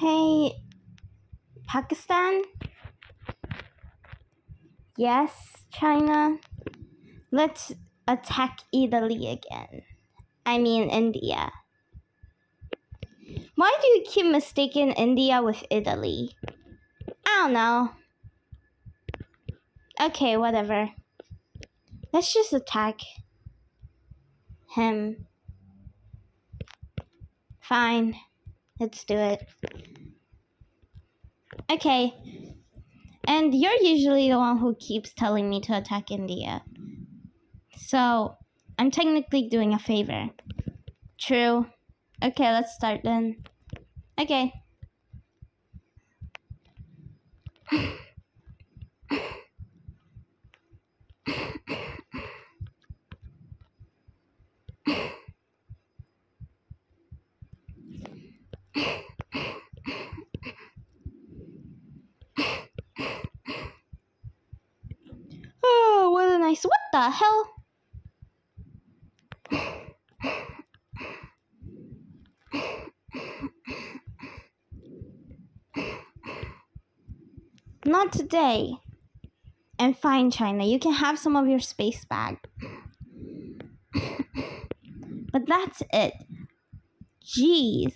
Hey, Pakistan? Yes, China? Let's attack Italy again. I mean, India. Why do you keep mistaking India with Italy? I don't know. Okay, whatever. Let's just attack him. Fine. Let's do it. Okay. And you're usually the one who keeps telling me to attack India. So, I'm technically doing a favor. True. Okay, let's start then. Okay. Oh, what a nice. What the hell? Not today. And fine, China, you can have some of your space bag. but that's it. Jeez.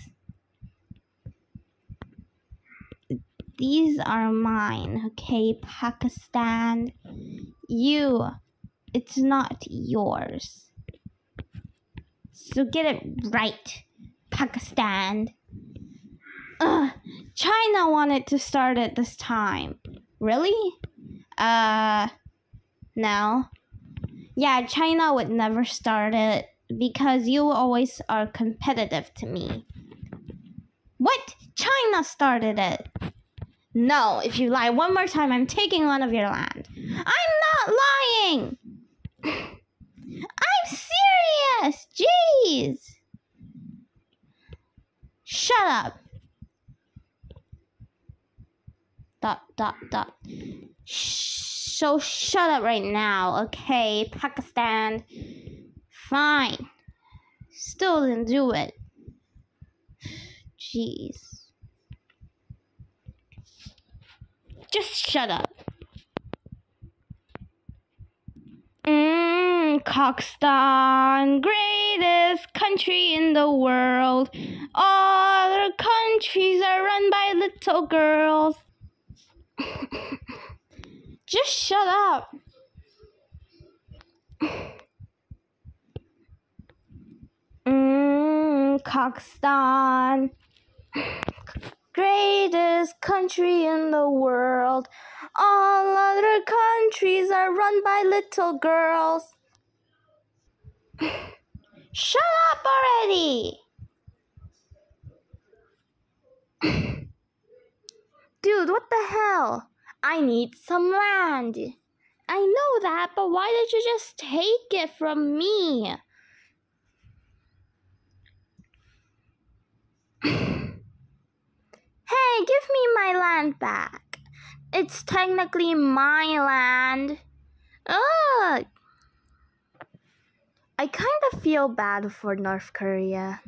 These are mine, okay, Pakistan? You, it's not yours. So get it right, Pakistan. Ugh, China wanted to start it this time. Really? Uh, no. Yeah, China would never start it because you always are competitive to me. What? China started it. No, if you lie one more time, I'm taking one of your land. I'm not lying. I'm serious. Jeez. Shut up. Dot, dot, dot. Shh, so shut up right now, okay, Pakistan? Fine. Still didn't do it. Jeez. Just shut up. Mmm, Mm, Kazakhstan, greatest country in the world. All other countries are run by little girls. Just shut up. Mmm, Kazakhstan, greatest country in the world. All other countries are run by little girls. Shut up already! Dude, what the hell? I need some land. I know that, but why did you just take it from me? hey, give me my land back. It's technically my land. Ugh. I kind of feel bad for North Korea.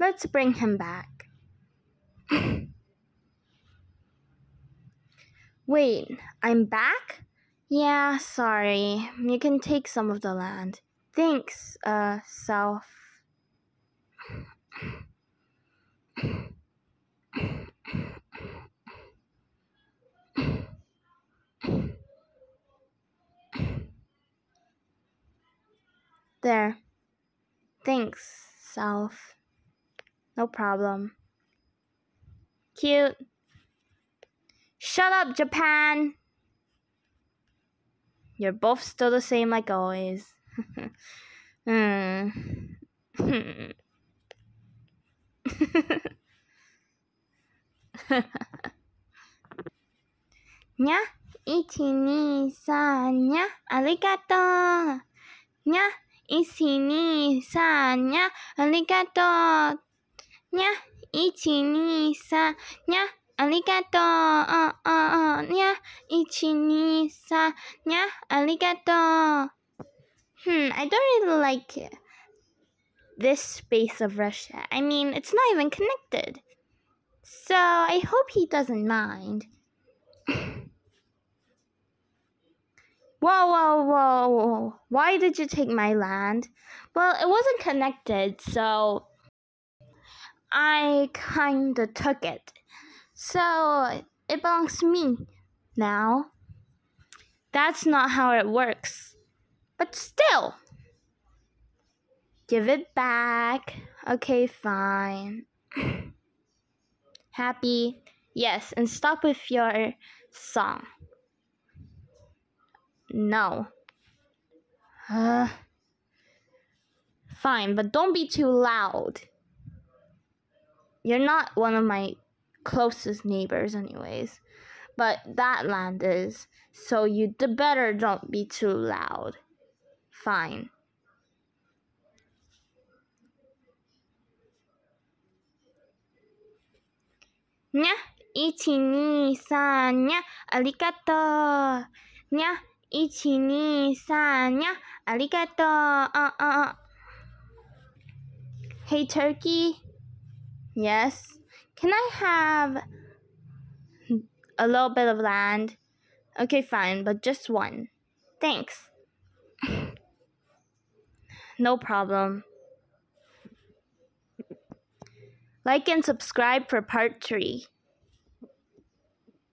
Let's bring him back. Wait, I'm back? Yeah, sorry. You can take some of the land. Thanks, uh, South. There. Thanks, South. No problem. Cute. Shut up, Japan! You're both still the same like always. Hmm. 냐? 1,2,3, 냐? ありがとう。 一二三にゃありがとうにゃ一二三にゃありがとうあああにゃ一二三にゃありがとう Hmm, I don't really like it. this space of Russia. I mean, it's not even connected. So I hope he doesn't mind. Whoa, whoa, whoa. Why did you take my land? Well, it wasn't connected, so I kinda took it. So it belongs to me now. That's not how it works. But still, give it back. Okay, fine. Happy? Yes, and stop with your song. No. Uh, fine, but don't be too loud. You're not one of my closest neighbors, anyways. But that land is, so you the better don't be too loud. Fine. Nya, ichi ni san nya, arigato. Nya. ありがとう。にゃ、一、二、三、にゃ、ありがとう。あ、あ。Hey turkey. Yes. Can I have a little bit of land? Okay, fine, but just one. Thanks. no problem. Like and subscribe for part 3.